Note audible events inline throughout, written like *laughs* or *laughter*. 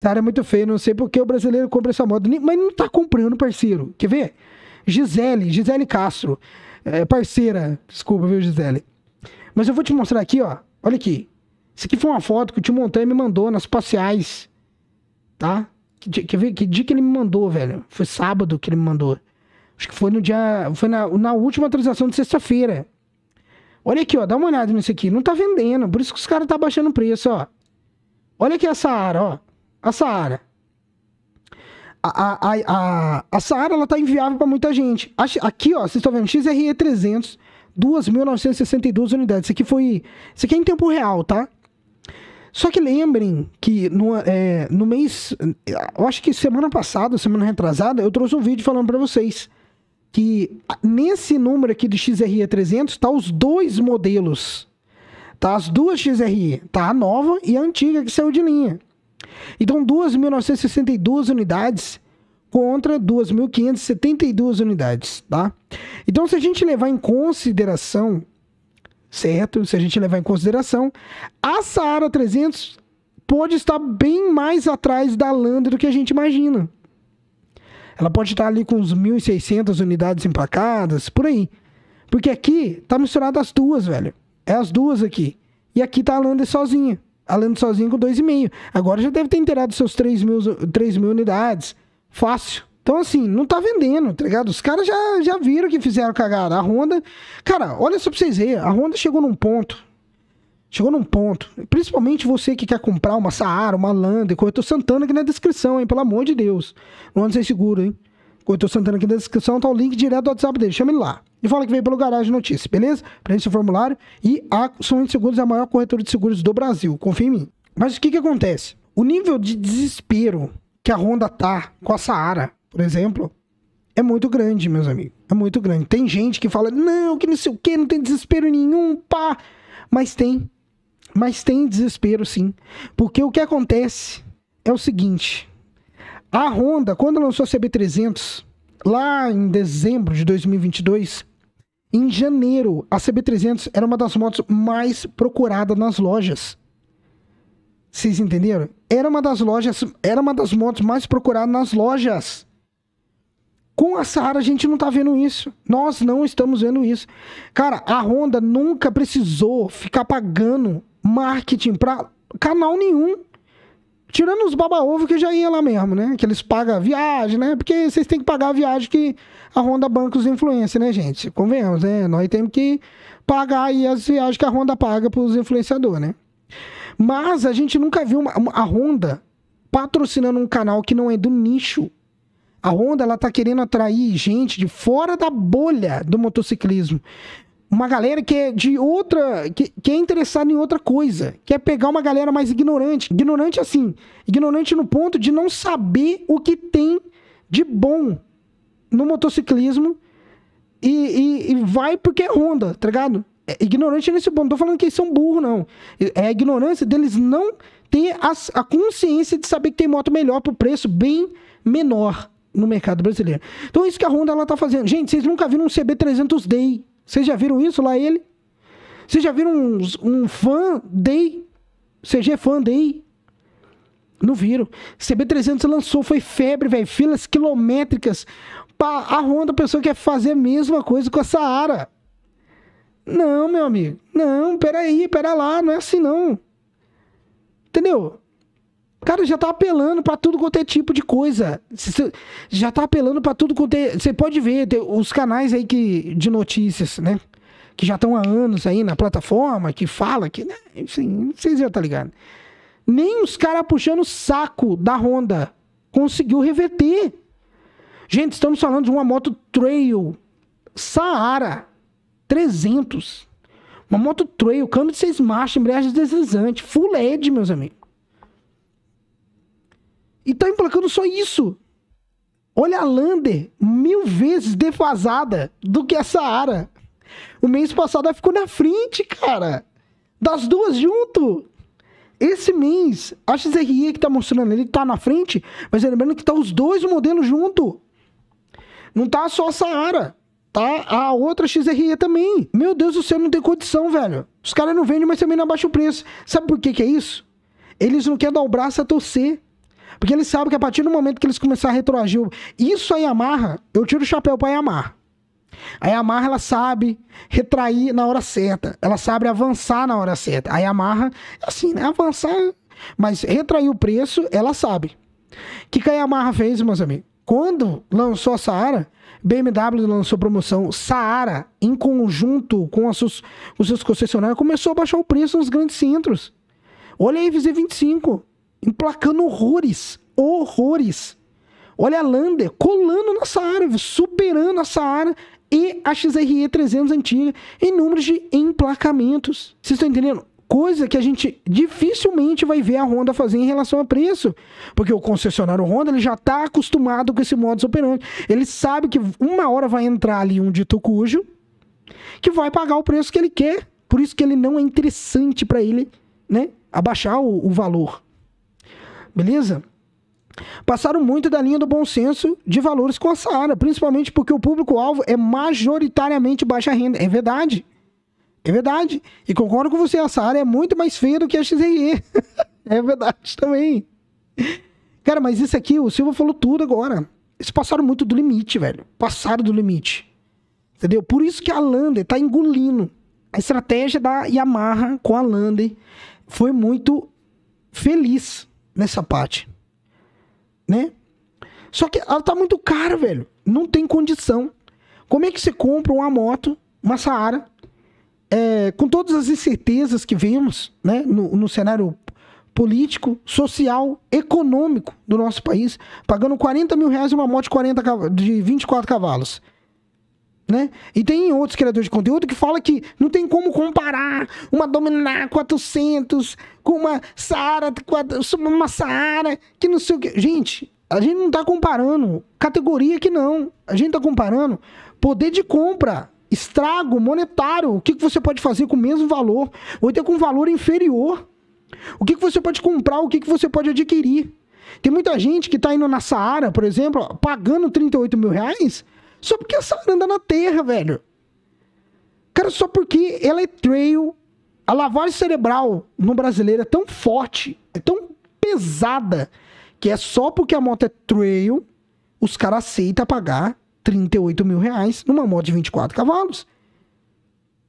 Cara, é muito feio, não sei porque o brasileiro compra essa moto. Mas não tá comprando, parceiro. Quer ver? Gisele, Gisele Castro. É, parceira, desculpa, viu, Gisele? Mas eu vou te mostrar aqui, ó. Olha aqui. Isso aqui foi uma foto que o Tio Montanha me mandou nas parciais. Tá? Que, quer ver? Que dia que ele me mandou, velho? Foi sábado que ele me mandou. Acho que foi no dia. Foi na, na última atualização de sexta-feira. Olha aqui, ó. Dá uma olhada nisso aqui. Não tá vendendo. Por isso que os caras tá baixando o preço, ó. Olha aqui a Saara, ó. A Saara. A, a, a, a, Saara, ela tá inviável para muita gente. Aqui, ó, vocês estão vendo, XRE 300, 2.962 unidades. Isso aqui foi... Isso aqui é em tempo real, tá? Só que lembrem que no, é, no mês... Eu acho que semana passada, semana retrasada, eu trouxe um vídeo falando para vocês que nesse número aqui do XRE 300 tá os dois modelos. Tá as duas XRE. Tá a nova e a antiga que saiu de linha. Então, 2.962 unidades contra 2.572 unidades, tá? Então, se a gente levar em consideração, certo? Se a gente levar em consideração, a Saara 300 pode estar bem mais atrás da Lander do que a gente imagina. Ela pode estar ali com uns 1.600 unidades emplacadas, por aí. Porque aqui tá misturado as duas, velho. É as duas aqui. E aqui tá a Lander sozinha. Alando sozinho com 2,5. Agora já deve ter inteirado seus 3 mil, 3 mil unidades. Fácil. Então, assim, não tá vendendo, tá ligado? Os caras já, já viram que fizeram cagada. A Honda. Cara, olha só pra vocês verem. A Honda chegou num ponto. Chegou num ponto. Principalmente você que quer comprar uma Saara, uma Lander, corretor Santana aqui na descrição, hein? Pelo amor de Deus. Não anda sem seguro, hein? Corretor Santana aqui na descrição, tá o link direto do WhatsApp dele. Chama ele lá. E fala que veio pelo Garagem Notícias, beleza? Preencha o formulário. E a Sonho Seguros é a maior corretora de seguros do Brasil. Confia em mim. Mas o que que acontece? O nível de desespero que a Honda tá com a Saara, por exemplo, é muito grande, meus amigos. É muito grande. Tem gente que fala, não, que não sei o que, não tem desespero nenhum, pá. Mas tem. Mas tem desespero sim. Porque o que acontece é o seguinte. A Honda, quando lançou a CB300, lá em dezembro de 2022, em janeiro, a CB300 era uma das motos mais procuradas nas lojas. Vocês entenderam? Era uma das lojas, era uma das motos mais procuradas nas lojas. Com a Saara a gente não tá vendo isso. Nós não estamos vendo isso. Cara, a Honda nunca precisou ficar pagando marketing para canal nenhum. Tirando os baba-ovo que já ia lá mesmo, né? Que eles pagam viagem, né? Porque vocês têm que pagar a viagem que a Honda banca os influencers, né, gente? Convenhamos, né? Nós temos que pagar aí as viagens que a Honda paga para os influenciadores, né? Mas a gente nunca viu uma, a Honda patrocinando um canal que não é do nicho. A Honda, ela tá querendo atrair gente de fora da bolha do motociclismo uma galera que é de outra. Que, que é interessada em outra coisa. Quer é pegar uma galera mais ignorante. Ignorante assim. Ignorante no ponto de não saber o que tem de bom no motociclismo e, e, e vai porque é Honda, tá ligado? É ignorante nesse ponto. Não tô falando que eles são burros, não. É a ignorância deles não ter a, a consciência de saber que tem moto melhor por preço bem menor no mercado brasileiro. Então é isso que a Honda ela tá fazendo. Gente, vocês nunca viram um CB300D vocês já viram isso lá ele? Vocês já viram um, um fã day? CG fã day? Não viram. CB300 lançou, foi febre, velho. Filas quilométricas. Pra a Honda, a pessoa quer fazer a mesma coisa com a Saara. Não, meu amigo. Não, peraí, pera lá. Não é assim, não. Entendeu? Cara já tá apelando para tudo quanto é tipo de coisa. Já tá apelando para tudo quanto é. Você pode ver os canais aí que, de notícias, né? Que já estão há anos aí na plataforma, que fala que. Né? Enfim, vocês já tá ligado. Nem os caras puxando o saco da Honda conseguiu reverter. Gente, estamos falando de uma moto Trail Saara 300. Uma moto Trail, câmbio de seis marchas, embreagem deslizante, full LED, meus amigos. E tá emplacando só isso. Olha a Lander mil vezes defasada do que a Saara. O mês passado ela ficou na frente, cara. Das duas junto. Esse mês, a XRE que tá mostrando ele tá na frente, mas lembrando que tá os dois modelos junto. Não tá só a Saara. Tá a outra XRE também. Meu Deus do céu, não tem condição, velho. Os caras não vendem, mas também não abaixam o preço. Sabe por que que é isso? Eles não querem dar o braço a torcer Porque eles sabem que a partir do momento que eles começarem a retroagir, isso a Yamaha, eu tiro o chapéu pra Yamaha. A Yamaha, ela sabe retrair na hora certa. Ela sabe avançar na hora certa. A Yamaha, assim, né? Avançar, mas retrair o preço, ela sabe. O que, que a Yamaha fez, meus amigos? Quando lançou a Saara, BMW lançou promoção Saara, em conjunto com seus, os seus concessionários, começou a baixar o preço nos grandes centros. Olha a FZ25, emplacando horrores, horrores. Olha a Lander colando na Saara, superando a Saara e a XRE 300 antiga em números de emplacamentos. Vocês estão entendendo? Coisa que a gente dificilmente vai ver a Honda fazer em relação a preço. Porque o concessionário Honda ele já está acostumado com esse modus operandi. Ele sabe que uma hora vai entrar ali um dito cujo que vai pagar o preço que ele quer. Por isso que ele não é interessante para ele, né? Abaixar o, o valor. Beleza? passaram muito da linha do bom senso de valores com a Saara, principalmente porque o público-alvo é majoritariamente baixa renda. É verdade. É verdade. E concordo com você, a Saara é muito mais feia do que a XRE. *laughs* é verdade também. Cara, mas isso aqui, o Silva falou tudo agora. Eles passaram muito do limite, velho. Passaram do limite. Entendeu? Por isso que a Lander tá engolindo. A estratégia da Yamaha com a Lander foi muito feliz nessa parte né? Só que ela tá muito cara, velho. Não tem condição. Como é que você compra uma moto, uma Saara, é, com todas as incertezas que vemos, né, no, no cenário político, social, econômico do nosso país, pagando 40 mil reais uma moto de, 40, de 24 cavalos. Né? E tem outros criadores de conteúdo que fala que não tem como comparar uma Dominar 400 com uma Saara, uma Saara, que não sei o que. Gente, a gente não tá comparando categoria que não. A gente tá comparando poder de compra, estrago monetário. O que, que você pode fazer com o mesmo valor, ou até com valor inferior. O que, que você pode comprar, o que, que você pode adquirir. Tem muita gente que tá indo na Saara, por exemplo, pagando 38 mil reais só porque a Saara anda na terra, velho. Cara, só porque ela é trail. A lavagem cerebral no brasileiro é tão forte, é tão pesada, que é só porque a moto é trail, os caras aceitam pagar 38 mil reais numa moto de 24 cavalos.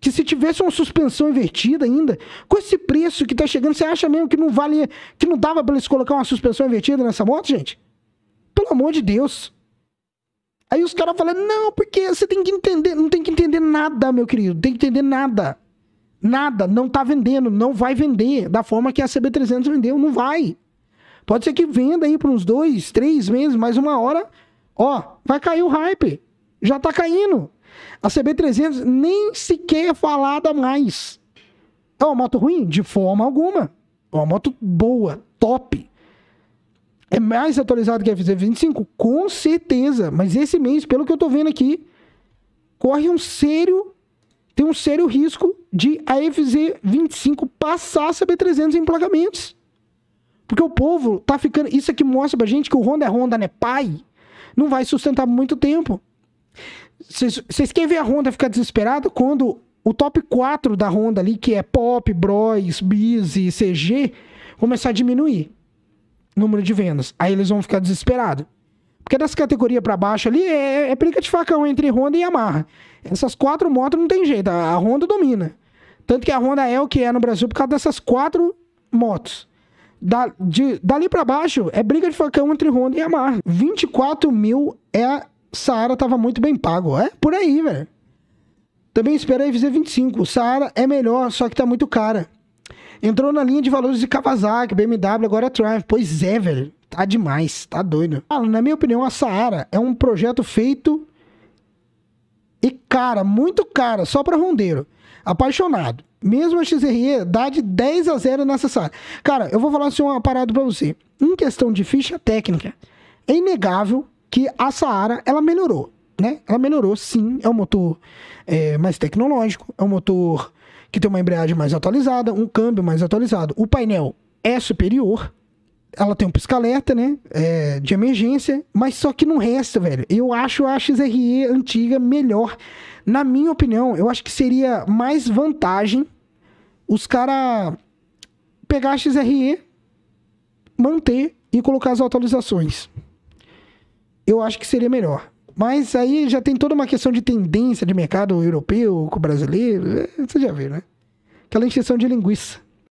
Que se tivesse uma suspensão invertida ainda, com esse preço que tá chegando, você acha mesmo que não vale, que não dava pra eles colocar uma suspensão invertida nessa moto, gente? Pelo amor de Deus. Aí os caras falam, não, porque você tem que entender, não tem que entender nada, meu querido, tem que entender nada. Nada, não tá vendendo, não vai vender da forma que a CB300 vendeu, não vai. Pode ser que venda aí por uns dois, três meses, mas uma hora, ó, vai cair o hype. Já tá caindo. A CB300 nem sequer é falada mais. É uma moto ruim? De forma alguma. É uma moto boa, top. É mais atualizado que a FZ25? Com certeza. Mas esse mês, pelo que eu tô vendo aqui, corre um sério. Tem um sério risco de a FZ25 passar a CB300 em emplacamentos. Porque o povo tá ficando. Isso aqui mostra pra gente que o Honda é Honda, né? Pai. Não vai sustentar muito tempo. Vocês querem ver a Honda ficar desesperada quando o top 4 da Honda ali, que é Pop, Bros, Biz e CG, começar a diminuir número de vendas. Aí eles vão ficar desesperados. Porque dessa categoria para baixo ali é, é briga de facão entre Honda e Yamaha. Essas quatro motos não tem jeito, a, Honda domina. Tanto que a Honda é o que é no Brasil por causa dessas quatro motos. Da, de, dali para baixo é briga de facão entre Honda e Yamaha. 24 mil é a Saara tava muito bem pago. É por aí, velho. Também espera a FZ25. Saara é melhor, só que tá muito cara. Entrou na linha de valores de Kawasaki, BMW, agora é Triumph. Pois é, velho. Tá demais, tá doido. Ah, na minha opinião, a Saara é um projeto feito e cara, muito cara, só pra rondeiro. Apaixonado. Mesmo a XRE dá de 10 a 0 nessa Saara. Cara, eu vou falar assim uma parada pra você. Em questão de ficha técnica, é inegável que a Saara, ela melhorou, né? Ela melhorou, sim. É um motor é, mais tecnológico, é um motor que tem uma embreagem mais atualizada, um câmbio mais atualizado. O painel é superior, ela tem um pisca-alerta, né? É, de emergência, mas só que não resta, velho. Eu acho a XRE antiga melhor. Na minha opinião, eu acho que seria mais vantagem os caras pegar a XRE, manter e colocar as atualizações. Eu acho que seria melhor. Mas aí já tem toda uma questão de tendência de mercado europeu com o brasileiro. É, Você já viu, né? Aquela encheção de linguiça.